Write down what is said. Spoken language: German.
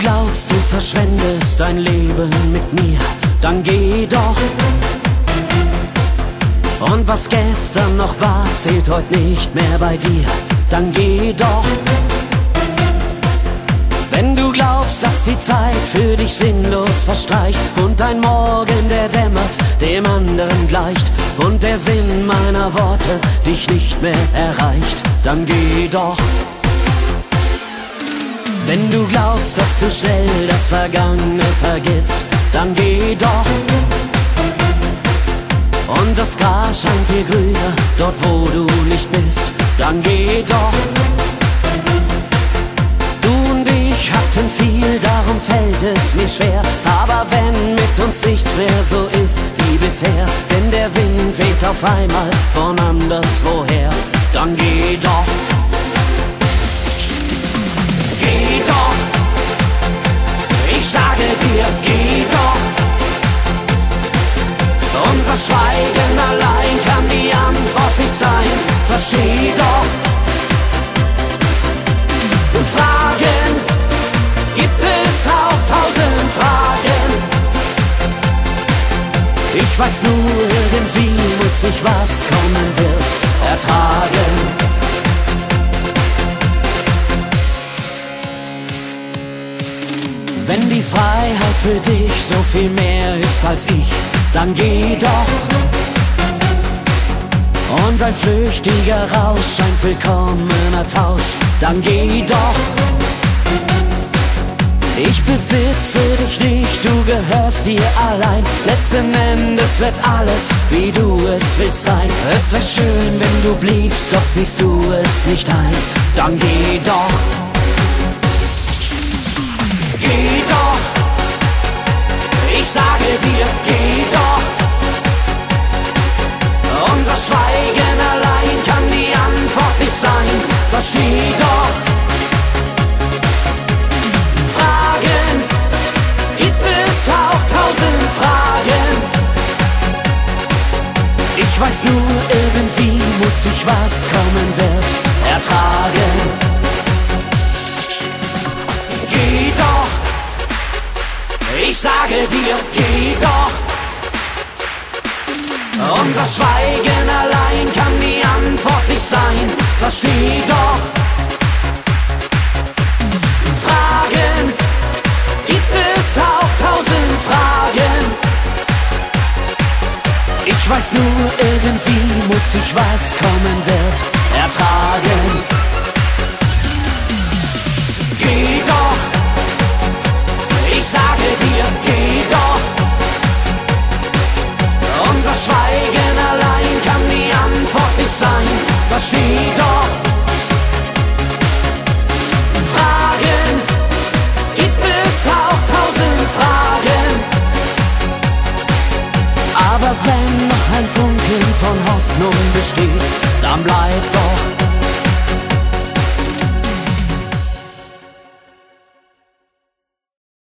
glaubst, du verschwendest dein Leben mit mir, dann geh doch. Und was gestern noch war, zählt heute nicht mehr bei dir, dann geh doch. Wenn du glaubst, dass die Zeit für dich sinnlos verstreicht und ein Morgen, der dämmert, dem anderen gleicht und der Sinn meiner Worte dich nicht mehr erreicht, dann geh doch. Wenn du glaubst, dass du schnell das Vergangene vergisst, dann geh doch. Und das Gras scheint dir grüner, dort wo du nicht bist, dann geh doch. Du und ich hatten viel, darum fällt es mir schwer. Aber wenn mit uns nichts mehr so ist wie bisher, denn der Wind weht auf einmal von anderswoher, dann geh doch. Weiß nur, irgendwie muss ich was kommen wird, ertragen. Wenn die Freiheit für dich so viel mehr ist als ich, dann geh doch. Und ein flüchtiger Rausch, ein willkommener Tausch, dann geh doch. Besitze dich nicht, du gehörst dir allein. Letzten Endes wird alles, wie du es willst sein. Es wär schön, wenn du bliebst, doch siehst du es nicht ein. Dann geh doch. Ich sage dir, geh doch. Unser Schweigen allein kann die Antwort nicht sein. Versteh doch. Ich weiß nur, irgendwie muss ich was kommen wird ertragen. Ich sage dir, geh doch. Unser Schweigen allein kann die Antwort nicht sein. Versteh doch. Ich weiß nur, irgendwie muss ich was kommen wird ertragen. Schweigen allein kann die Antwort nicht sein. Versteh doch. Von Hoffnung besteht, dann bleibt doch